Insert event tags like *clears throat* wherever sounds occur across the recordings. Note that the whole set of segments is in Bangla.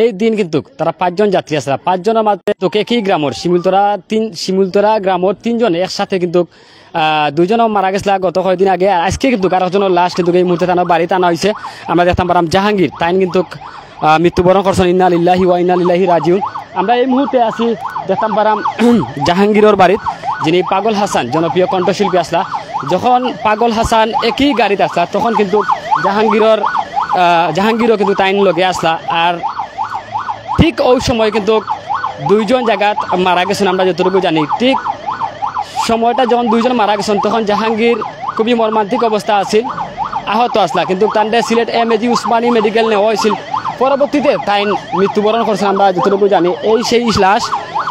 এই দিন কিন্তু তারা পাঁচজন যাত্রী আসলা পাঁচজনের মাঝে তোকে একই গ্রামর। শিমুলতরা তিন শিমুলতরা গ্রামর তিনজন একসাথে কিন্তু আহ, দুইজনও মারা গেছিল। গত কয়েকদিন আগে। আর আজকে কিন্তু আরেকজনের লাশ কিন্তু এই মুহূর্তে তার বাড়িতে আনা হয়েছে। আমরা দেখতাম পারাম জাহাঙ্গীর। তাই কিন্তু মৃত্যুবরণ করছেন। ইন্না লিল্লাহি ওয়া ইন্না লিল্লাহি রাজিউন। আমরা এই মুহূর্তে আছি দেখতাম পারাম *clears throat* জাহাঙ্গীরের বাড়িত যিনি পাগল হাসান জনপ্রিয় কণ্ঠশিল্পী আসলা। যখন পাগল হাসান একই গাড়িতে আসলা তখন কিন্তু জাহাঙ্গীরের জাহাঙ্গীরও কিন্তু তাইন লগে আসলা। আর ঠিক ওই সময় কিন্তু দুইজন জায়গাত মারা গেছেন, আমরা যতটুকু জানি। ঠিক সময়টা যখন দুইজন মারা গেছেন, তখন জাহাঙ্গীর খুবই মর্মান্তিক অবস্থা আছিল, আহত আসলা কিন্তু তান্ডে Sylhet M AG Osmani medical নেওয়া হয়েছিল পরবর্তীতে তাই মৃত্যুবরণ করছেন আমরা যতটুকু জানি। এই সেই লাশ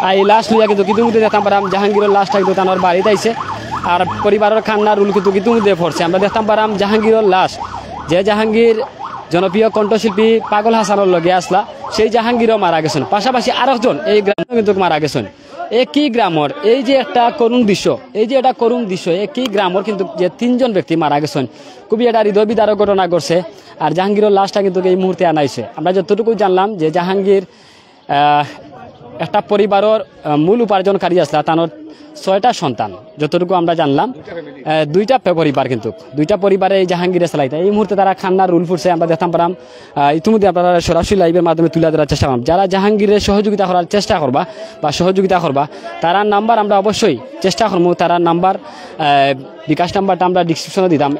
আর এই লাশ লইয়া কিন্তু কিন্তু দেখতাম পারাম জাহাঙ্গীরের লাশটা কিন্তু তানোর বাড়িতে আইছে। আর পরিবারের খান্নার রুল কিন্তু কিন্তু পড়ছে। আমরা দেখতাম পারাম জাহাঙ্গীরের লাশ, যে জাহাঙ্গীর জনপ্রিয় কণ্ঠশিল্পী পাগল হাসানের লগে আসলা সেই জাহাঙ্গীরও মারা গেছেন। পাশাপাশি আরেকজন, এই গ্রামে কিন্তু মারা গেছেন। একই গ্রামর এই যে একটা করুণ দৃশ্য, এই যে একটা করুণ দৃশ্য একই গ্রামর কিন্তু যে তিনজন ব্যক্তি মারা গেছেন। খুবই একটা হৃদয় বিদারক ঘটনা ঘটছে আর জাহাঙ্গীরের লাশটা কিন্তু এই মুহূর্তে আনাইছে। আমরা যতটুকু জানলাম যে জাহাঙ্গীর একটা পরিবারের মূল উপার্জনকারী আসলা তানোর ছয়টা সন্তান যতটুকু আমরা জানলাম। দুইটা পরিবার কিন্তু। দুইটা পরিবারে এই জাহাঙ্গীরে চালাইতে এই মুহূর্তে তারা খান্নার রুল ফুটছে আমরা দেখতাম পারাম ইতিমধ্যে আপনারা সরাসরি লাইভের মাধ্যমে তুলে ধরার চেষ্টা করলাম। যারা জাহাঙ্গীরের সহযোগিতা করার চেষ্টা করবা বা সহযোগিতা করবা তারা নাম্বার আমরা অবশ্যই চেষ্টা করব। তারা নাম্বার বিকাশ নাম্বারটা আমরা ডিসক্রিপশনে দিতাম।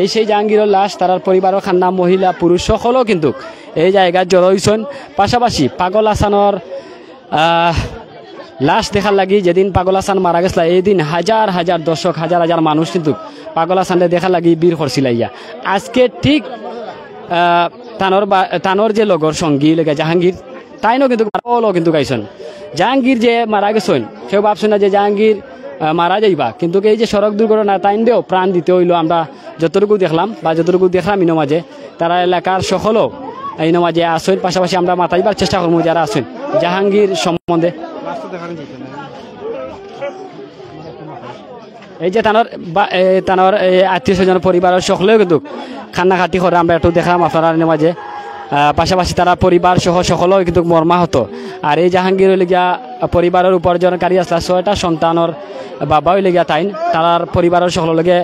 এই সেই জাহাঙ্গীরের লাশ তার পরিবারের খান্না মহিলা পুরুষ সকলেও কিন্তু এই জায়গায় জড়ো হইছেন। পাশাপাশি পাগল হাসানোর আহ, লাশ দেখার লাগি যেদিন পাগল হাসান মারা গেছিল এই দিন হাজার হাজার দর্শক, হাজার হাজার মানুষ কিন্তু পাগল হাসানকে দেখার লাগি বীর করছিল ইয়া আজকে ঠিক তানোর বা, তানোর যে লগর সঙ্গী লেগে জাহাঙ্গীর, তাইনও কিন্তু অলও কিন্তু গাইছেন। জাহাঙ্গীর যে মারা গেছেন, সেও ভাবছেন না যে জাহাঙ্গীর মারা যাইবা। কিন্তু এই যে সড়ক দুর্ঘটনা তাইন দিয়েও প্রাণ দিতে হইল আমরা যতটুকু দেখলাম বা যতটুকু দেখলাম ইনো মাঝে, তারা এলাকার সকলও এই মাঝে আসেন পাশাপাশি আমরা মাতাইবার চেষ্টা করব যারা আছেন। জাহাঙ্গীর সম্বন্ধে এই যে তানোর তানোর আত্মীয় স্বজন, পরিবারের সকলেও কিন্তু খান্না খাটি করে আমরা একটু দেখলাম আপনারা মাঝে পাশাপাশি তারা পরিবার সহ সকলেও কিন্তু মর্মাহত। আর এই জাহাঙ্গীর হইলে গিয়া পরিবারের উপার্জনকারী আসলা ছয়টা সন্তানের বাবা হইলে গিয়া তাইন। তার পরিবারের সকলকে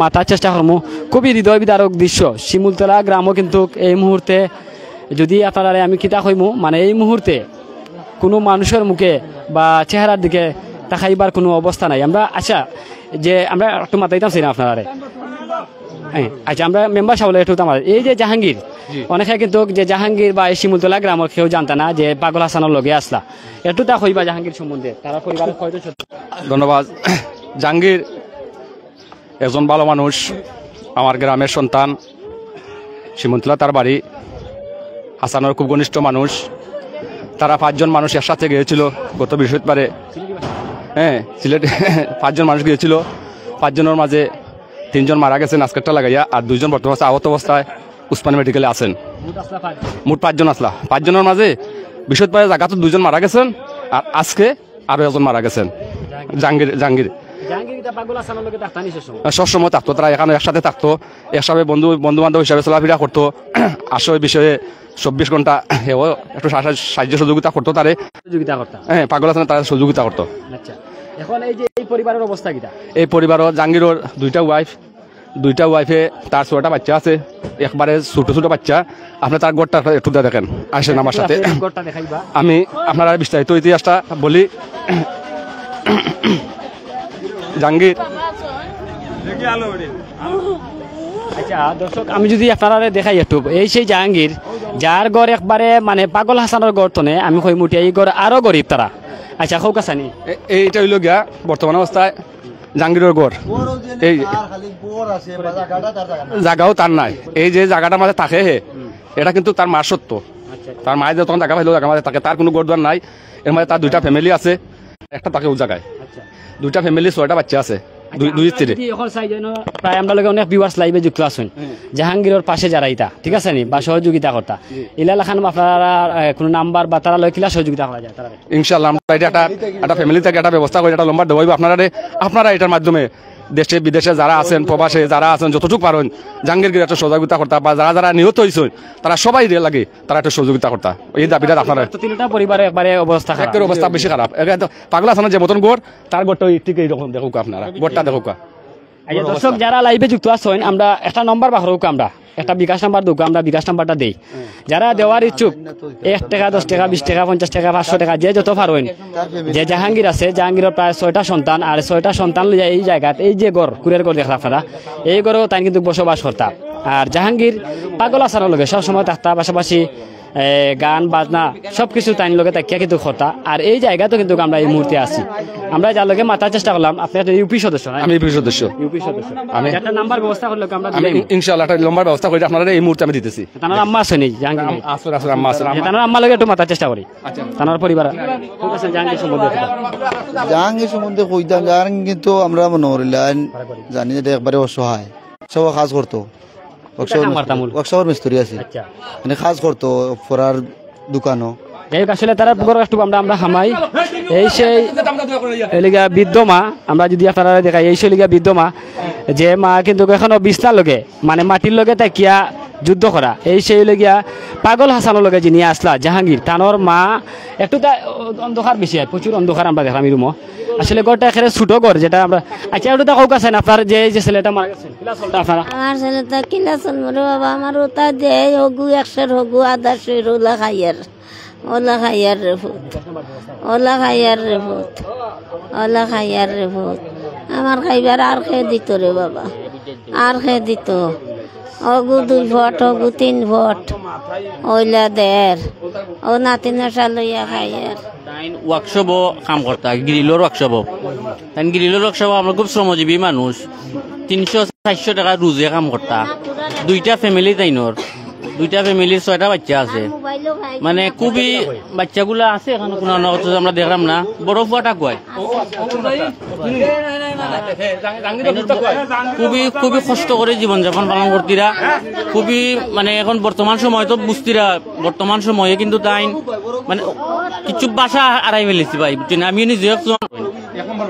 মাতার চেষ্টা করমু। খুবই হৃদয় বিদারক দৃশ্য। শিমুলতলা গ্রামও কিন্তু এই মুহূর্তে যদি আপনারা আমি কিতা কইমু মানে এই মুহূর্তে কোনো মানুষের মুখে বা চেহারার দিকে তাকাইবার কোনো অবস্থা নাই। আমরা আচ্ছা যে আমরা একটু মাতাইতাম না আপনারা হ্যাঁ আচ্ছা আমরা মেম্বার সাহলে একটু আমার এই যে জাহাঙ্গীর অনেকে কিন্তু যে জাহাঙ্গীর বা এই শিমুলতলা গ্রামের কেউ জানতা না যে পাগল হাসানের লগে আসলা। একটু তা কইবা জাহাঙ্গীর সম্বন্ধে তারা হয়তো সত্য ধন্যবাদ। জাহাঙ্গীর একজন ভালো মানুষ আমার গ্রামের সন্তান সীমন্তলা তার বাড়ি। হাসানের খুব ঘনিষ্ঠ মানুষ। তারা পাঁচজন মানুষ একসাথে গিয়েছিল, গত বৃহস্পতিবারে। হ্যাঁ সিলেটে *laughs* পাঁচজন মানুষ গিয়েছিল। পাঁচজনের মাঝে তিনজন মারা গেছেন আজকেরটা লাগাইয়া, আর দুজন বর্তমান আহত অবস্থায় উসমানী মেডিকেলে আছেন। মোট পাঁচজন আসলা। পাঁচজনের মাঝে বৃহস্পতিবারে জায়গাতে দুজন মারা গেছেন, আর আজকে আরও একজন মারা গেছেন। জাহাঙ্গীর জাহাঙ্গীর সবসময় থাকতো তারা এখানে একসাথে থাকতো একসাথে বন্ধু বন্ধু বান্ধব হিসাবে চলাফেরা করতো *clears throat* আসলে বিষয়ে চব্বিশ ঘণ্টা *clears throat* হেও একটু সাহায্য সহযোগিতা করতো তারে। সহযোগিতা করতাম হ্যাঁ পাগল আছে তারা সহযোগিতা করতো। আচ্ছা এখন এই যে এই পরিবারের অবস্থা কিটা এই জাহাঙ্গীরের দুইটা ওয়াইফ দুইটা ওয়াইফে তার ছয়টা বাচ্চা আছে একবারে ছোট ছোট বাচ্চা। আপনি তার গোটটা একটু দেখেন আসেন আমার সাথে। আমি আপনারা বিস্তারিত ইতিহাসটা বলি। *clears throat* জাহাঙ্গীর। আচ্ছা দর্শক আমি যদি আপনারা দেখাই একটু এই সেই জাহাঙ্গীর যার ঘর একবারে মানে পাগল হাসানের ঘর তনে আমি কই মুটি এই ঘর আরও গরিব তারা আচ্ছা হোক আসানি এইটা হইল গিয়া বর্তমান অবস্থায় জাহাঙ্গীরের গড়। এই জায়গাও তার নাই। এই যে জায়গাটার মাঝে থাকে হে এটা কিন্তু তার মার সত্য। তার মায়ের যখন জায়গা পাইলো জায়গা মাঝে থাকে। তার কোনো গড় নাই। এর মাঝে তার দুইটা ফ্যামিলি আছে। একটা তাকে ও জায়গায় আচ্ছা। দুইটা ফ্যামিলি ছয়টা বাচ্চা আছে। দুই দুই স্ত্রী। যদি এখন চাই যেন প্রায় আমরা লগে অনেক ভিউয়ার্স লাইভে যুক্ত আছেন। জাহাঙ্গীরের পাশে যারা ইতা ঠিক আছে নি? বা সহযোগিতা কর্তা ইলা খান আপনারা কোন নাম্বার বা তারা লয় কিলা সহযোগিতা করা যায় তারা। আমরা এটা একটা একটা ফ্যামিলি থেকে একটা ব্যবস্থা করে একটা লম্বা দেবো আপনারা আপনারা এটার মাধ্যমে দেশে বিদেশে যারা আছেন প্রবাসে যারা আছেন যতটুকু পারেন জাহাঙ্গীরগির একটা সহযোগিতা করতা বা যারা যারা নিহত হয়েছেন তারা সবাই রে লাগে তারা একটা সহযোগিতা করতা। এই দাবিটা আপনারা তিনটা পরিবারে একবারে অবস্থা খারাপ। একের অবস্থা বেশি খারাপ। পাগলা আছে যে মতন গড় তার গড়টা ঠিক এইরকম দেখুক আপনারা। গোটটা দেখুক। দর্শক যারা লাইভে যুক্ত আছেন আমরা একটা নম্বর বাহরুক আমরা। একটা বিকাশ নাম্বার দুঃখ আমরা বিকাশ নাম্বারটা দেই। যারা দেওয়ার ইচ্ছুক এক টাকা দশ টাকা বিশ টাকা পঞ্চাশ টাকা পাঁচশো টাকা যে যত পারেন যে জাহাঙ্গীর আছে জাহাঙ্গীরের প্রায় ছয়টা সন্তান আর ছয়টা সন্তান লইয়া এই জায়গাত এই যে গড় কুরের গড় দেখা আপনারা এই গড়েও তাই কিন্তু বসবাস করতাম। আর জাহাঙ্গীর পাগল আসার লগে সবসময় থাকতা পাশাপাশি গান বাজনা সব কিছু তাই লগে তাকিয়া কিন্তু খতা আর এই জায়গাতেও কিন্তু আমরা এই মুহূর্তে আছি। আমরা যার লগে মাতার চেষ্টা করলাম আপনার ইউপি সদস্য আমি প্রিয় সদস্য। ইউপি সদস্য। আমি একটা নাম্বার ব্যবস্থা করলে আমরা আমি দিলাই। ইনশাল্লাহ একটা লম্বার ব্যবস্থা করে আপনারা এই মুহূর্তে আমি দিতেছি। তানার আম্মা আছে নি জাহাঙ্গীর? আসলে আসলে আম্মা যে তানার আম্মা লগে একটু মাতার চেষ্টা করি। আচ্ছা। তানার পরিবার খুব আছে জাহাঙ্গীর সম্বন্ধে। জাহাঙ্গীর সম্বন্ধে কইতাম জাহাঙ্গীর কিন্তু আমরা মনে করিলাম জানি যে একবারে অসহায়। সব কাজ করতো। ওয়ার্কশপের মিস্ত্রি। আছে। আচ্ছা। মানে কাজ করতো পড়ার দোকানও। যাই হোক আসলে তারা গরু একটু আমরা আমরা হামাই। এই সেই এলিগা বৃদ্ধ মা আমরা যদি আপনারা দেখাই এই সেই লিগা বৃদ্ধ মা যে মা কিন্তু এখনও বিছনার লগে মানে মাটির লগে তাকিয়া যুদ্ধ করা। এই সেই লগিয়া পাগল হাসানোর লগে যিনি আসলা জাহাঙ্গীর তানোর মা, একটু তা অন্ধকার বেশি হয় প্রচুর অন্ধকার আমরা দেখলাম এরুমো আসলে গড়টা এখানে ছোটো ঘর যেটা আমরা আচ্ছা একটু তা হোক আছেন আপনার যে যে ছেলেটা মারা গেছে আপনারা আমার ছেলেটা কিলা চলমরে বাবা আমার ওটা দে হগু একশোর হগু আধা শৈর ওলা খাইয়ার ওলা খাইয়ার রে ভূত। ওলা খাইয়ার রে ভূত। ওলা খাইয়ার রে ভূত। আমার খাইবার আর খেয়ে দিত রে, বাবা। আর খেয়ে দিত অগু দুই ভট, অগু তিন ভট, ওইলা দের ও নাতি নেশা লইয়া খাইয়ার। তাইন ওয়ার্কশপও কাম করতা গ্রিলর ওয়ার্কশপও তাইন গ্রিলর ওয়ার্কশপ আমরা খুব শ্রমজীবী মানুষ তিনশো চারশো টাকা রোজে কাম করতা দুইটা ফ্যামিলি তাইনর দুইটা ফ্যামিলির ছয়টা বাচ্চা আছে। মানে খুবই বাচ্চাগুলা আছে এখানে কোনো আমরা দেখলাম না। বড় ফুয়াটা কয়। খুবই খুবই কষ্ট করে জীবনযাপন পালন করতিরা খুবই মানে এখন বর্তমান সময় তো বুঝতিরা বর্তমান সময়ে কিন্তু তাই মানে কিছু বাসা আড়াই ফেলেছি ভাই বুঝছি না? আমি নিজে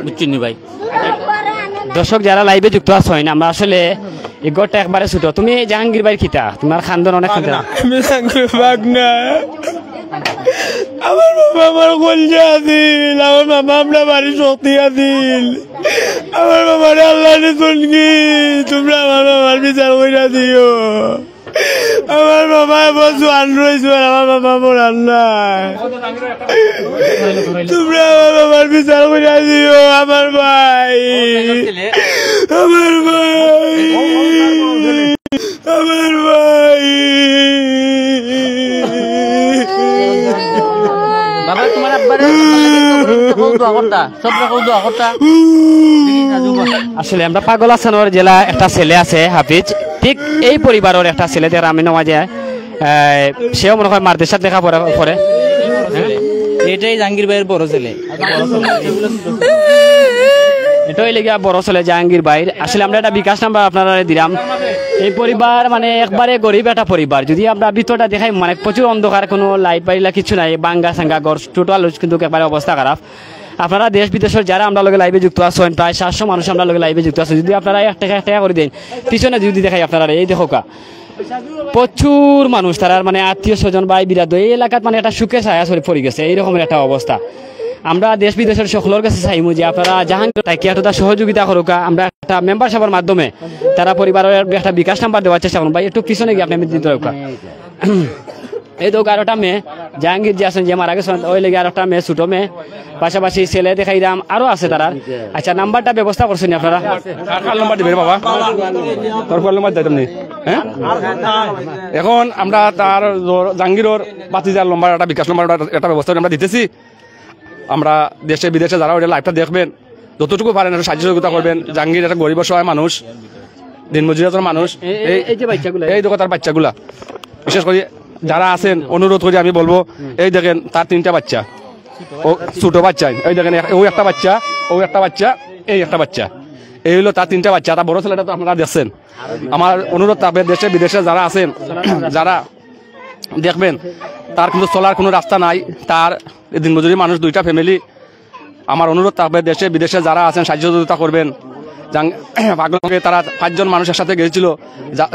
বুঝছি নি ভাই? দর্শক যারা লাইভে যুক্ত আছেন আমরা আসলে এই গড়টা একবারে ছোট। তুমি জাহাঙ্গীর ভাই খিতা। তোমার খান্দন অনেক খান্দন না আমার বাবা আমার কলজা আছিল, আমার মামা আমরা বাড়ি শক্তি আছিল। আমার বাবার আল্লাহ শুনকি তোমরা আমার বাবার বিচার কইরা দিও। আমার বাবা এবার জোয়ান রয়েছে আমার বাবা মরান নাই। তোমরা আমার বাবার বিচার কইরা দিও, আমার ভাই। আমার ভাই। আমার ভাই। তোমার আব্বারে আসলে আমরা পাগল আসানোর জেলা একটা ছেলে আছে হাফিজ। ঠিক এই পরিবারের একটা ছেলে যারা আমি নেওয়া যায় সেও মনে হয় মারদের সাথে দেখা পড়া পড়ে এটাই জাহাঙ্গীর ভাইয়ের বড় ছেলে। এটাই লেগে বড় ছেলে জাহাঙ্গীর বাইর আসলে আমরা একটা বিকাশ নাম্বার আপনারা দিলাম। এই পরিবার মানে একবারে গরিব একটা পরিবার। যদি আমরা ভিতরটা দেখাই মানে প্রচুর অন্ধকার, কোনো লাইট বাড়িলা কিছু নাই, বাঙ্গা সাঙ্গা গড় টোটাল কিন্তু একবারে অবস্থা খারাপ। আপনারা দেশ বিদেশের যারা আমরা লগে লাইভে যুক্ত আছেন, প্রায় সাতশো মানুষ আমরা লগে লাইভে যুক্ত আছেন যদি আপনারা এক টাকা এক টাকা করে দেন, পিছনে যদি দেখাই আপনারা এই দেখো কা। প্রচুর মানুষ, তারা মানে আত্মীয় স্বজন, ভাই বিরাদ এই এলাকাত মানে একটা সুখে ছায়া পড়ে গেছে। এইরকমের একটা অবস্থা। আমরা দেশ বিদেশের সকলের কাছে চাইমু যে আপনারা জাহাঙ্গীর তাকে একটা সহযোগিতা করুক আমরা একটা মেম্বারশিপের মাধ্যমে তারা পরিবারের একটা বিকাশ নাম্বার দেওয়ার চেষ্টা করুন। ভাই, একটু পিছনে গিয়ে আপনি দিতে রাখা এই তো আরোটা মেয়ে, জাহাঙ্গীর যে আছেন, যে মারা গেছেন, ওই লেগে আরোটা মেয়ে, ছোট মেয়ে, পাশাপাশি ছেলে দেখাই দাম আরও আছে তারা। আচ্ছা নাম্বারটা ব্যবস্থা করছেন আপনারা? বাবা? হ্যাঁ? এখন আমরা তার জাহাঙ্গীরর বাতিজার নম্বর একটা বিকাশ একটা- একটা ব্যবস্থা আমরা দিতেছি। আমরা দেশে বিদেশে যারা ওটা লাইভটা দেখবেন যতটুকু পারেন একটু সাহায্য সহযোগিতা করবেন। জাহাঙ্গীর একটা গরিব সহায় মানুষ দিনমজুরিয়াতের মানুষ। এই এই যে বাচ্চাগুলো। এই দেখো তার বাচ্চাগুলা। বিশেষ করে যারা আছেন অনুরোধ করে আমি বলব এই দেখেন তার তিনটা বাচ্চা। ও ছোটো বাচ্চা। এই দেখেন ও একটা বাচ্চা ও একটা বাচ্চা এই একটা বাচ্চা। এই হলো তার তিনটা বাচ্চা। তার বড় ছেলেটা তো আপনারা দেখছেন। আমার অনুরোধ থাকবে দেশে বিদেশে যারা আছেন যারা দেখবেন, তার কিন্তু চলার কোনো রাস্তা নাই। তার দিনমজুরি মানুষ দুইটা ফ্যামিলি আমার অনুরোধ থাকবে, দেশে, বিদেশে যারা আছেন, সাহায্য সহযোগিতা করবেন। পাগলকে *clears throat* তারা পাঁচজন মানুষ একসাথে গিয়েছিল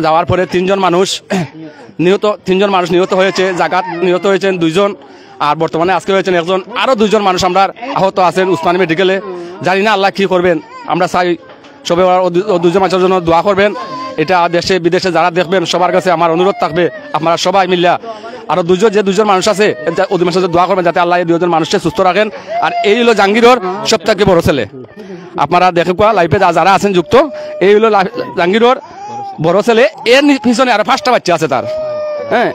যাওয়ার পরে তিনজন মানুষ *clears throat* নিহত, তিনজন মানুষ নিহত হয়েছে জাগাত নিহত হয়েছেন দুইজন। আর বর্তমানে আজকে হয়েছেন একজন। আরও দুইজন মানুষ আমরা আহত আছেন উসমানী মেডিকেলে জানি না আল্লাহ কী করবেন। আমরা চাই সবাই দুজন মানুষের জন্য দোয়া করবেন। এটা দেশে, বিদেশে যারা দেখবেন, সবার কাছে আমার অনুরোধ থাকবে, আপনারা সবাই মিল্লা আরও দুজন, যে দুজন মানুষ আছে ওদের দোয়া করবেন যাতে আল্লাহ দুজন মানুষকে সুস্থ রাখেন। আর এই হলো জাহাঙ্গীরর সব থেকে বড় ছেলে। আপনারা দেখে কোয়া, লাইফে যারা আছেন যুক্ত, এই হলো জাহাঙ্গীরর বড় ছেলে। এর পিছনে আরও পাঁচটা বাচ্চা আছে তার। হ্যাঁ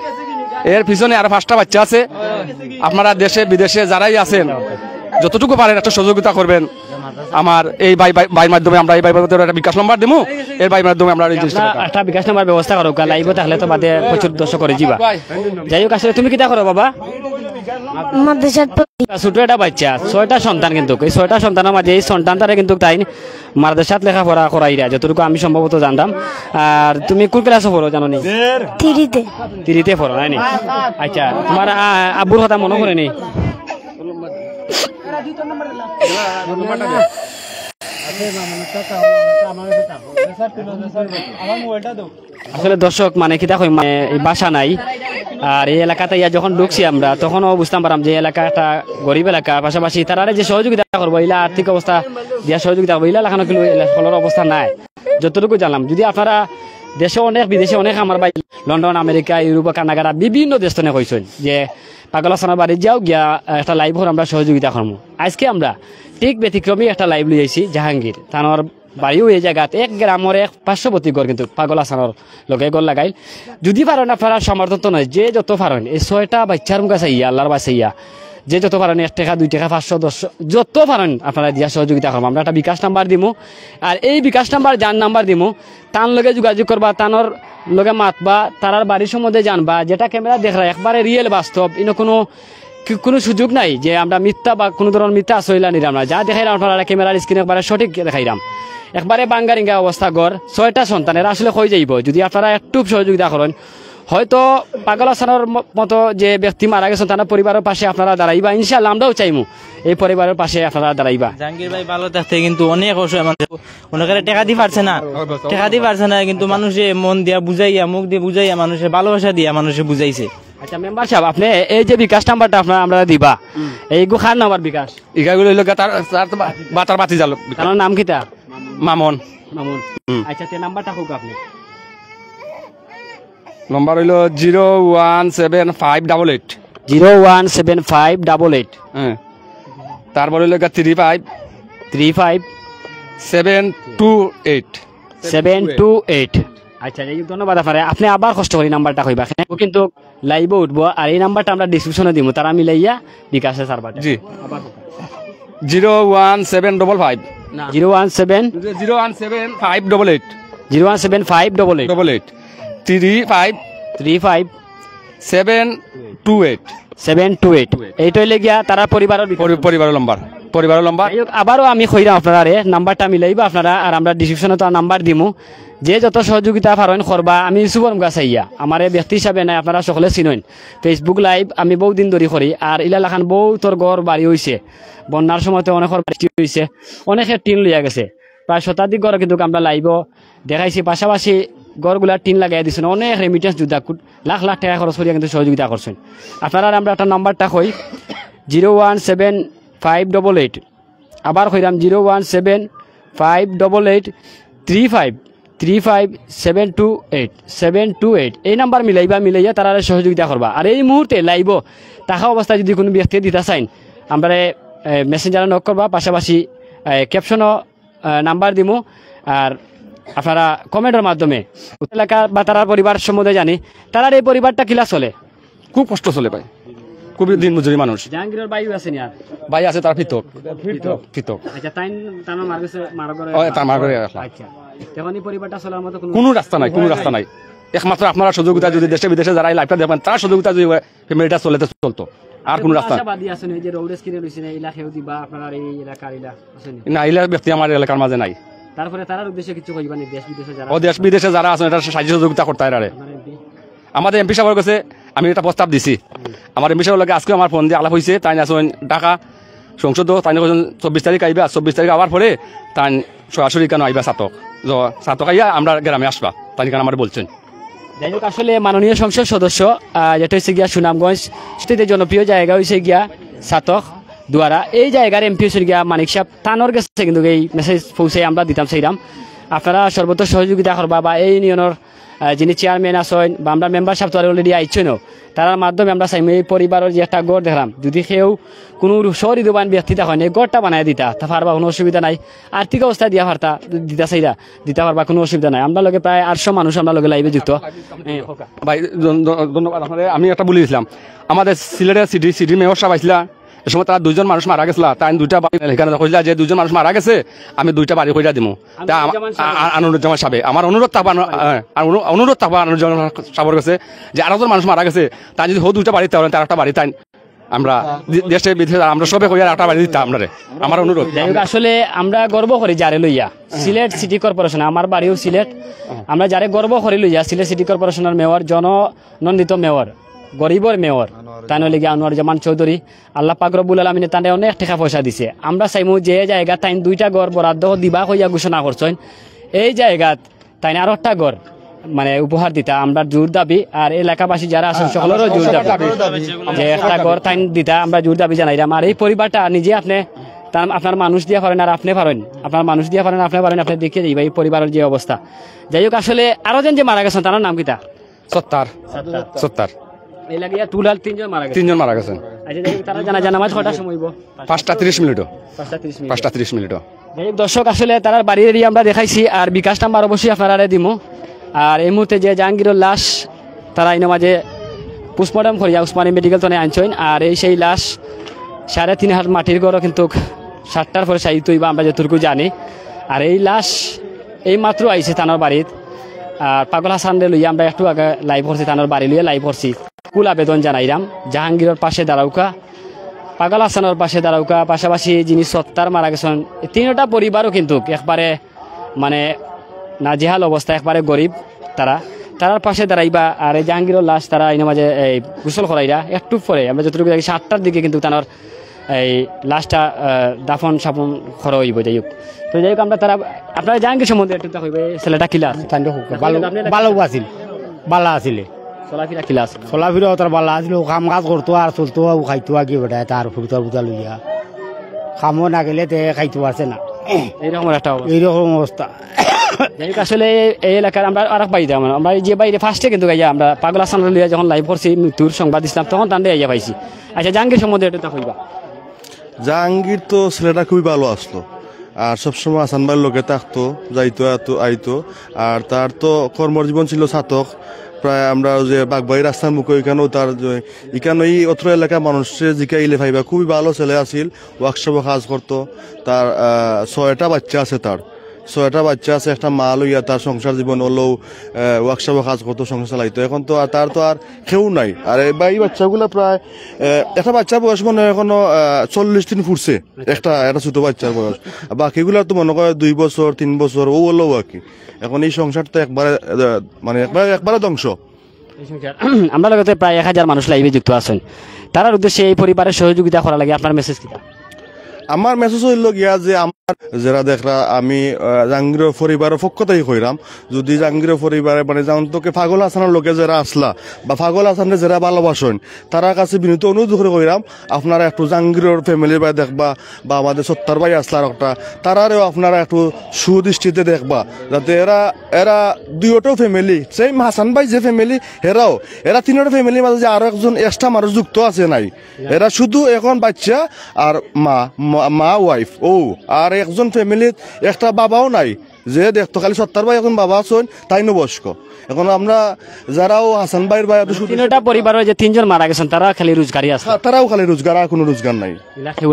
এর পিছনে আরও পাঁচটা বাচ্চা আছে। আপনারা দেশে, বিদেশে যারাই আছেন যতটুকু পারেন একটা সহযোগিতা করবেন। আমার এই বাই বাই- বাইর মাধ্যমে আমরা এই বাই মাধ্যমে একটা বিকাশ নম্বর দেবো এর বাইর মাধ্যমে আমরা একটা বিকাশ নাম্বার ব্যবস্থা করো লাইভ থাকলে তো বাদে প্রচুর দর্শক করে যাবা যাই হোক আসলে তুমি কিটা করো বাবা? ছোট একটা বাচ্চা ছয়টা সন্তান কিন্তু। এই ছয়টা সন্তানের মাঝে এই সন্তানটারে কিন্তু তাই মাদ্রাসাত লেখাপড়া করাইরা যতটুকু আমি সম্ভবত জানতাম। আর তুমি কোন ক্লাসে পড়ো জানো নি তিরিতে। তিরিতে পড়ো নাই আচ্ছা তোমার আহ, আব্বুর কথা মনে করে নি আসলে দর্শক মানে কিতা কই মানে এই বাসা নাই, আর এই এলাকাতে ইয়া যখন ঢুকছি আমরা, তখনও বুঝতাম পারাম যে এলাকাটা গরিব এলাকা। পাশাপাশি তারা যে সহযোগিতা করব ইলা আর্থিক অবস্থা দিয়া সহযোগিতা করব ইলা কিন্তু ফলের অবস্থা নাই। যতটুকু জানলাম, যদি আপনারা দেশে অনেক, বিদেশে অনেক আমার ভাই লন্ডন আমেরিকা ইউরোপ কানাডারা বিভিন্ন দেশ থেকে কইছেন যে পাগল হাসানের বাড়ি যাও, গিয়া একটা লাইভ আমরা সহযোগিতা করব আজকে আমরা ঠিক ব্যতিক্রমী একটা লাইভ লই আইছি জাহাঙ্গীর তানোর বাড়িও এই জায়গাত এক গ্রামের এক পার্শ্ববর্তী গড়, কিন্তু পাগল হাসানোর লগে গল লাগাইল। যদি পারেন আপনারা সমর্থন তো নয় যে যত পারেন এই ছয়টা বাচ্চার মুখে চাইয়া আল্লাহর বাসাইয়া যে যত পারেন এক টাকা, দুই টাকা, পাঁচশো দশ যত পারেন আপনারা দিয়া সহযোগিতা করব আমরা একটা বিকাশ নাম্বার দিমু। আর এই বিকাশ নাম্বার, যার নাম্বার দিমু তার লগে যোগাযোগ করবা, তানোর লগে মাতবা তারার বাড়ির সম্বন্ধে জানবা। যেটা ক্যামেরা দেখরা একবারে রিয়েল বাস্তব। ইনো কোনো কোনো সুযোগ নাই যে আমরা মিথ্যা বা কোনো ধরনের মিথ্যা আসইলা নিলাম না। যা দেখাইলাম আপনারা ক্যামেরার স্ক্রিনে একবারে সঠিক দেখাইলাম। একবারে বাঙ্গারিঙ্গা অবস্থা গড়। ছয়টা সন্তানের আসলে হয়ে যাইব। যদি আপনারা একটু সহযোগিতা করেন হয়তো পাগল হাসানের মতো যে ব্যক্তি মারা গেছেন তার পরিবারের পাশে আপনারা দাঁড়াইবা। ইনশাল্লাহ আমরাও চাইমু এই পরিবারের পাশে আপনারা দাঁড়াইবা। জাহাঙ্গীর ভাই ভালো থাকতে কিন্তু অনেক অসহায় মানুষ। ওনাকে টাকা দিয়ে পারছে না। টাকা দিয়ে পারছে না কিন্তু মানুষে মন দিয়া বুঝাইয়া মুখ দিয়ে বুঝাইয়া মানুষের ভালোবাসা দিয়া মানুষে বুঝাইছে। আচ্ছা মেম্বার সাহেব আপনি এই যে বিকাশ নাম্বারটা আপনারা আমরা দিবা। এই গুখার নাম্বার বিকাশ। ইগাগুলো হইল গিয়া তার তার তো বা- বা তার বাতি জাল তার নাম কিতা? মামন। মামুন। আচ্ছা তে নাম্বারটা হোক আপনি? নম্বর হইল zero one seven five double eight zero one seven five double eight হ্যাঁ। তারপর হইল three five three five seven two eight seven two eight আচ্ছা এই ধন্যবাদ আপনার আপনি আবার কষ্ট করি নাম্বারটা কইবা ও কিন্তু লাইভে উঠবো আর এই নাম্বারটা আমরা ডিসক্রিপশনে দিব তারা মিলাইয়া বিকাশে সার্ভার জি। Zero one seven double five zero one seven zero one seven five double eight zero one seven five double eight double eight three five three five seven two eight seven two eight এইটা হইলে গিয়া তারা পরিবারের। পরিবারের নম্বর পরিবারের নম্বর আবারও আমি কইরাম আপনারা রে নাম্বারটা মিলাইবা আপনারা আর আমরা ডিসক্রিপশনে তো নাম্বার দিমু। যে যত সহযোগিতা পারেন করবা আমি ইউসুফর গাছাইয়া আমার এই ব্যক্তি হিসাবে নাই আপনারা সকলে চিনইন ফেসবুক লাইভ আমি বহু দিন ধরে করি আর ইলা লাখান বউ তোর ঘর বাড়ি হইছে বন্যার সময়তে অনেকের বৃষ্টি হইছে অনেকের টিন লইয়া গেছে। প্রায় শতাধিক ঘর কিন্তু আমরা লাইভ দেখাইছি। পাশাপাশি ঘরগুলা টিন লাগাই দিছেন, অনেক রেমিটেন্স যোদ্ধা কুট- লাখ লাখ টাকা খরচ করিয়া কিন্তু সহযোগিতা করছেন। আপনারা আমরা একটা নাম্বারটা কই zero one seven five double eight আবার কইরাম zero one seven five double eight three five three five seven two eight seven two eight এই নাম্বার মিলাইবা মিলাইয়া তারা সহযোগিতা করবা। আর এই মুহূর্তে লাইব, টাকা অবস্থায় যদি কোনো ব্যক্তি দিতে চাইন আমরা মেসেঞ্জারে নক করবা, পাশাপাশি ক্যাপশনও নাম্বার দিমু, আর আপনারা কমেন্টের মাধ্যমে এলাকা বা তারার পরিবার সম্বন্ধে জানি তারার এই পরিবারটা কিলা চলে? খুব কষ্ট চলে ভাই। খুবই দিন মজুরি মানুষ। জাহাঙ্গীরের বায়ু আছে নি আর? ভাই আছে তার পিতক পিতক আচ্ছা তাই তার মার গেছে মার করে তার মার ঘরে আচ্ছা। তখন এই পরিবারটা চলার মতো কোনো কোনো রাস্তা নাই কোনো রাস্তা নাই। একমাত্র আপনারা সহযোগিতা যদি দেশে বিদেশে যারা এই লাইফটা দেখবেন তার সহযোগিতা যদি ফ্যামিলিটা চলেতে চলতো। আর কোনো রাস্তা না ইলা ব্যক্তি আমার এলাকার মাঝে নাই। তারপরে তারার উদ্দেশ্যে কিছু কইবা নি দেশ বিদেশে যারা ও দেশ বিদেশে যারা আছেন এটা সাহায্য সহযোগিতা করতে আপনার MP আমাদের এমপি সাহেবের কাছে আমি একটা প্রস্তাব দিছি। আমার এমপি সাহেবের লগে আজকে আমার ফোন দিয়ে আলাপ হয়েছে তাই আসেন ঢাকা সংসদ তাই চব্বিশ তারিখ আইবা চব্বিশ তারিখ আবার পরে তাই সরাসরি কেন আইবা ছাতক ছাতক আইয়া আমরা গ্রামে আসবা তাই কেন আমার বলছেন? যাই হোক আসলে মাননীয় সংসদ সদস্য যেটা হচ্ছে গিয়া সুনামগঞ্জ সেটাতে জনপ্রিয় জায়গা হয়েছে গিয়া সাতক। দুয়ারা। এই জায়গার এমপি হচ্ছে গিয়া মানিক সাহেব। তানোর গেছে কিন্তু এই মেসেজ পৌঁছে আমরা দিতাম সেইরাম। আপনারা সর্বত্র সহযোগিতা করবা বা এই ইউনিয়নের যিনি চেয়ারম্যান আছেন বা আমরা মেম্বার সাহেব তো অলরেডি আইছেন তার মাধ্যমে আমরা চাইম এই পরিবারের যে একটা গড় দেখলাম। যদি সেও কোনো সহৃদবান ব্যক্তি দেখেন এই গড়টা বানায় দিতা, তা পারবা, কোনো অসুবিধা নাই। আর্থিক অবস্থা দিয়া পারতা, দিতা চাইরা দিতা পারবা, কোনো অসুবিধা নাই। আমরা লগে প্রায় আটশো মানুষ আমরা লগে লাইভে যুক্ত। ভাই, ধন- ধন- ধন্যবাদ আমি একটা বলে দিয়েছিলাম আমাদের সিলেটের সিটি সিটি মেয়র সাহেব আইসলা এ সময় তারা দুইজন মানুষ মারা গেছিল তাই দুইটা বাড়ি এখানে কইলা যে দুইজন মানুষ মারা গেছে আমি দুইটা বাড়ি কইরা দিমু। তা আনোয়ারুজ্জামান সাহেব। আমার অনুরোধ থাকবা অনুরোধ থাকবা আনোয়ারুজ্জামান সাহেবের কাছে যে আরও জন মানুষ মারা গেছে তাই যদি হো দুইটা বাড়ি তাহলে তার একটা বাড়ি তাই আমরা দেশে বিদেশে আমরা সবে কইয়া একটা বাড়ি দিতাম আপনারে। আমার অনুরোধ। আসলে আমরা গর্ব করি যারে লইয়া। সিলেট সিটি কর্পোরেশন আমার বাড়িও সিলেট। আমরা যারে গর্ব করি লইয়া সিলেট সিটি কর্পোরেশনের মেয়র জননন্দিত মেয়র। গরিবর মেয়র। তাই নইলে গিয়ে আনোয়ার জামান চৌধুরী আল্লাহ পাক রব্বুল আলমিনে তানে অনেক টাকা পয়সা দিছে। আমরা চাইমু যে জায়গা তাই দুইটা গড় বরাদ্দ দিবা হইয়া ঘোষণা করছেন। এই জায়গাত তাই আরও একটা গড় মানে উপহার দিতা। আমরা জোর দাবি আর এলাকাবাসী যারা আছেন সকলেরও জোর দাবি। যে একটা ঘর তাই দিতা আমরা জোর দাবি জানাইলাম। আর এই পরিবারটা নিজে আপনি তার আপনার মানুষ দিয়া পারেন আর আপনি পারেন। আপনার মানুষ দিয়া পারেন আপনি পারেন আপনি দেখিয়ে দিবা এই পরিবারের যে অবস্থা। যাই হোক আসলে আরও জন যে মারা গেছেন তার নাম কিতা? সত্তার। সত্তার। এই লাগিয়া তুলাল তিনজন মারা গেছে। তিনজন মারা গেছেন আচ্ছা তারা জানা জানা কটার সময় পাঁচটা তিরিশ মিনিটও। পাঁচটা ত্রিশ মিনিট। পাঁচটা তিরিশ মিনিটও। যাই দর্শক আসলে তার এরিয়া আমরা দেখাইছি আর বিকাশ নাম্বার অবশ্যই আপনারা দিমু। আর এই মুহূর্তে যে জাহাঙ্গীরের লাশ তারা ইনো মাঝে পোস্টমর্টম করিয়া উসমানী মেডিকেল তনে আনছেন। আর এই সেই লাশ সাড়ে তিন হাত মাটির গড়ও কিন্তু সাতটার পরে সাহিত্য হইবা আমরা যতটুকু জানি। আর এই লাশ এই মাত্র আইছে তানোর বাড়িত। আর পাগল হাসান লইয়া আমরা একটু আগে লাইভ করছি তানোর বাড়ি লইয়া লাইভ করছি। কুল আবেদন জানাইলাম জাহাঙ্গীরের পাশে দাঁড়াউকা, পাগল হাসানের পাশে দাঁড়াউকা, পাশাপাশি যিনি সত্তার মারা গেছেন তিনটা পরিবারও কিন্তু একবারে মানে নাজেহাল অবস্থা, একবারে গরিব তারা। তারার পাশে দাঁড়াইবা আর এই জাহাঙ্গীরের লাশ তারা এই মাঝে এই গোসল করাইরা একটু পরে, আমরা যতটুকু দেখি সাতটার দিকে কিন্তু তার এই লাশটা দাফন, সাফন করা হইব, যাই হোক। তো যাই হোক, আমরা তারা, আপনারা জাহাঙ্গীর সম্বন্ধে একটু হইবে ছেলেটা কিলা ভালো ভালো আছিল বালা আছিলে চলাফিরা কিলা আছে চলাফিরা তার বালা আছিল কাম কাজ করতো আর চলতো খাইতো কি বেটায় তার ফুটা ফুটা লইয়া কামও না গেলে তে খাইতো আছে না। এইরকম একটা অবস্থা। এইরকম অবস্থা যাই হোক, আসলে এই- এলাকার আমরা আর বাইরে আমরা আমরা যে বাইরে ফার্স্টে কিন্তু গাইয়া আমরা পাগল হাসান লিয়া যখন লাইভ করছি মৃত্যুর সংবাদ দিছিলাম তখন তান্ডে আইয়া পাইছি। আচ্ছা জাহাঙ্গীর সম্বন্ধে এটা কইবা। জাহাঙ্গীর তো ছেলেটা খুবই ভালো আসলো। আর সবসময় আসান ভাইয়ের লোকে থাকতো যাইতো আতো আইতো। আর তার তো কর্মজীবন ছিল ছাতক প্রায় আমরা যে বাগবাড়ি রাস্তার মুখে এখানেও তার এখানে এই অত্র এলাকার মানুষের জিকাইলে ভাইবা। খুবই ভালো ছেলে আছিল ওয়ার্কশপে কাজ করতো। তার ছয়টা বাচ্চা আছে তার। ছয়টা বাচ্চা আছে, একটা মা লইয়া তার সংসার জীবন হলেও ওয়ার্কশপে কাজ করতো সংসার চালাইতো এখন তো আর তার তো আর কেউ নাই। আর বা এই বাচ্চাগুলো প্রায় একটা বাচ্চার বয়স মনে হয় এখনও চল্লিশ দিন ফুটছে একটা একটা ছোট বাচ্চার বয়স। বাকিগুলা তো মনে করে দুই বছর তিন বছর ও হলো আর কি এখন এই সংসার তো একবারে মানে একবারে একবারে ধ্বংস। *clears throat* আমরা লগতে প্রায় এক হাজার মানুষ লাইভে যুক্ত আছেন। তার উদ্দেশ্যে এই পরিবারের সহযোগিতা করা লাগে। আপনার মেসেজ কিটা আমার মেসেজ হইল গিয়া যে আমার যারা দেখরা আমি আহ, জাহাঙ্গীরের পরিবারের পক্ষ থেকে কইরাম যদি জাহাঙ্গীরের পরিবারে মানে যেমন তোকে ফাগল হাসানের লোকে যারা আসলা বা ফাগল হাসানের যারা ভালোবাসেন তারা কাছে বিনীত অনুরোধ করে কইরাম আপনারা একটু জাহাঙ্গীরের ফ্যামিলির ভাই দেখবা বা আমাদের সত্তার ভাই আসলার একটা তারারেও আপনারা একটু সুদৃষ্টিতে দেখবা যাতে এরা এরা দুইটাও ফ্যামিলি সেম হাসান ভাই যে ফ্যামিলি এরাও এরা তিনটা ফ্যামিলির মাঝে যে আরও একজন এক্সট্রা মানুষ যুক্ত আছে নাই। এরা শুধু এখন বাচ্চা আর মা মা- ওয়াইফ ও আর একজন ফ্যামিলির একটা বাবাও নাই। যে দেখতো খালি সত্তর ভাই এখন বাবা আছেন তাই বয়স্ক এখন আমরা যারাও হাসান ভাইয়ের ভাই তিনটা পরিবার যে তিনজন মারা গেছেন তারা খালি রোজগারি আছে। তারাও খালি রোজগার আর কোনো রোজগার নাই। কেউ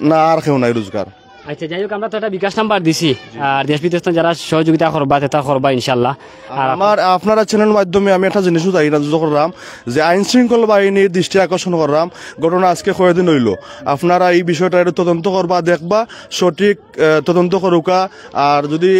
না আর কেউ নাই রোজগার। আচ্ছা যাই হোক আমরা তো একটা বিকাশ নাম্বার দিছি। আর দেশ বিদেশ যারা সহযোগিতা করবা তা করবা ইনশাল্লাহ আর আমার আপনারা চ্যানেলের মাধ্যমে আমি একটা জিনিস তাই করলাম যে আইন শৃঙ্খলা বাহিনীর দৃষ্টি আকর্ষণ করলাম। ঘটনা আজকে কয়েকদিন হইল। আপনারা এই বিষয়টা তদন্ত করবা দেখবা সঠিক তদন্ত করুকা। আর যদি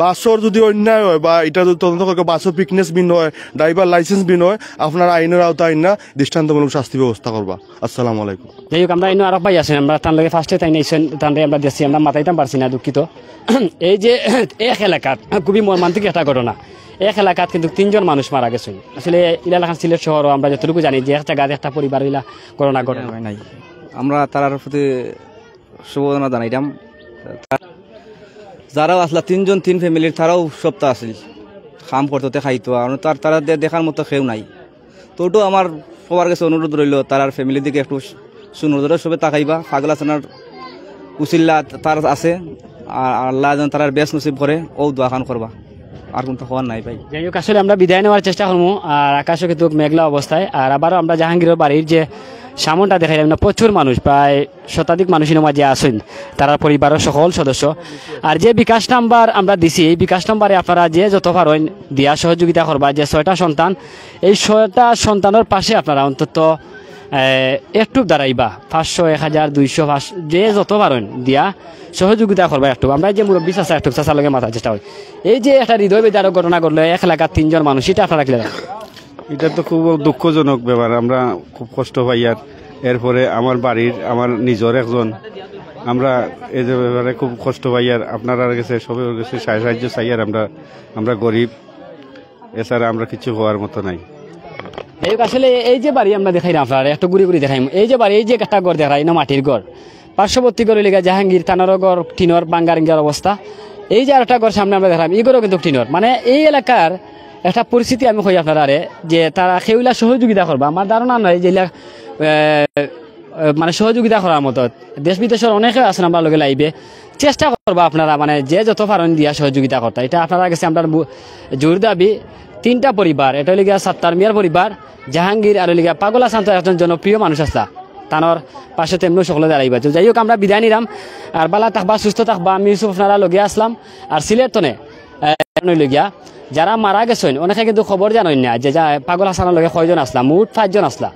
বাসর যদি অন্যায় হয় বা এটা যদি তদন্ত করে বাসর ফিটনেস বিন হয় ড্রাইভার লাইসেন্স বিন হয় আপনার আইনের আওতায় আইন না দৃষ্টান্তমূলক শাস্তি ব্যবস্থা করবা আসসালামু আলাইকুম। যাই হোক আমরা ইনো আরও পাই আছেন আমরা তার লগে ফার্স্টে তাই নাইছেন তার আমরা দেখছি আমরা মাথাইতাম পারছি না দুঃখিত। *clears throat* এই যে *clears throat* এক এলাকাত খুবই মর্মান্তিক একটা ঘটনা। এক এলাকাত কিন্তু তিনজন মানুষ মারা গেছেন আসলে ইলাকান সিলেট শহরও আমরা যতটুকু জানি যে একটা গাছ একটা পরিবার ইলা ঘটনা ঘটনা নাই আমরা তারার প্রতি শুভকামনা জানাইতাম। যারাও আসলা, তিনজন, তিন ফ্যামিলির তারাও সপ্তাহ আসিল খাম করতে খাইতো, আর তার, তারা দেখার মতো কেউ নাই। তো ওটাও আমার সবার কাছে অনুরোধ রইল, তারার ফ্যামিলির দিকে একটু সুনজরে সবে তাকাইবা। পাগলা সেনার উচিল্লা তার আছে, আর আল্লাহ যেন তারার বেশ নসিব করে, ও দোয়াখান করবা। আর কোনটা হওয়ার নাই ভাই। যাই হোক, আসলে আমরা বিদায় নেওয়ার চেষ্টা করব, আর আকাশও কিন্তু মেঘলা অবস্থায়। আর আবারও আমরা জাহাঙ্গীরের বাড়ির যে সামনটা দেখাইলাম না, প্রচুর মানুষ, প্রায় শতাধিক মানুষের মাঝে আসেন তারা পরিবারের সকল সদস্য। আর যে বিকাশ নাম্বার আমরা দিছি, এই বিকাশ নাম্বারে আপনারা যে যত পারেন দিয়া সহযোগিতা করবা, যে ছয়টা সন্তান, এই ছয়টা সন্তানের পাশে আপনারা অন্তত একটু দাঁড়াইবা, পাঁচশো, এক হাজার, দুইশো, পাঁচ, যে যত পারেন দিয়া সহযোগিতা করবা একটু। আমরা যে মুরব্বী চাষা একটু চাষার লগে মাথার চেষ্টা হয় এই যে একটা হৃদয় বেদারক ঘটনা ঘটলো, এক এলাকার তিনজন মানুষ এটা আপনারা এটা তো খুব দুঃখজনক ব্যাপার। আমরা খুব কষ্ট পাই আর এরপরে আমার বাড়ির, আমার নিজের একজন, আমরা এই যে ব্যাপারে খুব কষ্ট পাই আর আপনারা গেছে সবের কাছে সাহায্য চাই আর আমরা আমরা গরিব। এছাড়া আমরা কিছু হওয়ার মতো নাই। এই আসলে এই যে বাড়ি আমরা দেখাই না আপনার, একটু ঘুরি ঘুরি দেখাই। এই যে বাড়ি, এই যে একটা ঘর দেখাই না মাটির ঘর। পার্শ্ববর্তী ঘর লেগে জাহাঙ্গীর তানারও ঘর, টিনর, বাঙ্গারিঙ্গার অবস্থা। এই যে একটা ঘর সামনে আমরা দেখালাম এই ঘরও কিন্তু টিনর। মানে এই এলাকার একটা পরিস্থিতি আমি কই আপনারা যে তারা সেগুলা সহযোগিতা করবা। আমার ধারণা নয় যে এগুলা, এ, এ, মানে সহযোগিতা করার মতো। দেশ বিদেশের অনেকে আছেন আমরা লগে লাইবে চেষ্টা করবা আপনারা মানে যে যত পারেন দিয়া সহযোগিতা করতে। এটা আপনারা আমরা বু- জোর দাবি। তিনটা পরিবার এটা হলিগা সাত্তার মিয়ার পরিবার জাহাঙ্গীর আর হলিগা পাগলা শান্ত একজন জনপ্রিয় মানুষ আসলা তানোর পাশে তেমনি সকলে দাঁড়াইবা। যাই হোক আমরা বিদায় নিলাম। আর বালা থাকবা সুস্থ থাকবা। আমি ইউসুফ আপনারা লগে আসলাম। আর সিলেট লগিয়া যারা মারা গেছেন, অনেকে কিন্তু খবর জানেন না যে যা পাগল হাসানের লগে কয়জন আসলাম মুঠ পাঁচজন আসলা।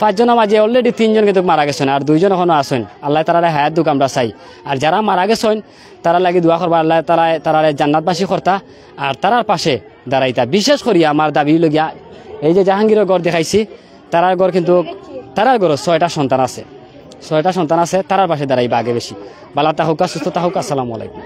পাঁচজনের মাঝে অলরেডি তিনজন কিন্তু মারা গেছেন আর দুইজন এখনও আসেন আল্লাহ তারা হায়াত দুঃখ আমরা চাই। আর যারা মারা গেছেন, তারা লাগি দোয়া করবা, আল্লাহ তারা তারা জান্নাতবাসী কর্তা। আর তারার পাশে দাঁড়াইতা। বিশেষ করি আমার দাবি লগিয়া এই যে জাহাঙ্গীরের গড় দেখাইছি, তারার গড় কিন্তু, তারার গড় ছয়টা সন্তান আছে। ছয়টা সন্তান আছে, তারার পাশে দাঁড়াইবা আগে বেশি। বালা তাহুকা, সুস্থ তাহুকা, আসসালামু আলাইকুম।